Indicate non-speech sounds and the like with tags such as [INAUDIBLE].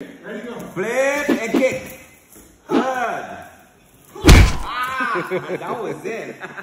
Flip and kick. Hug. Ah, that was it. [LAUGHS]